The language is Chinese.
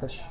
得去。